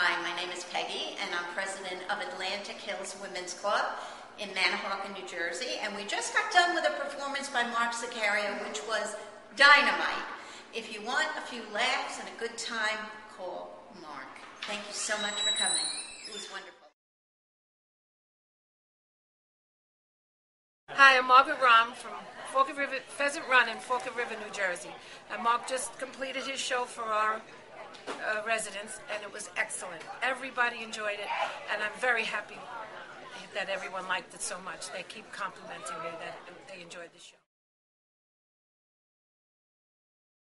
Hi, my name is Peggy, and I'm president of Atlantic Hills Women's Club in Manahawkin, New Jersey. And we just got done with a performance by Mark Zacharia, which was dynamite. If you want a few laughs and a good time, call Mark. Thank you so much for coming. It was wonderful. Hi, I'm Margaret Rom from Forked River, Pheasant Run in Forked River, New Jersey. And Mark just completed his show for our residents, and it was excellent. Everybody enjoyed it, and I'm very happy that everyone liked it so much. They keep complimenting me that they.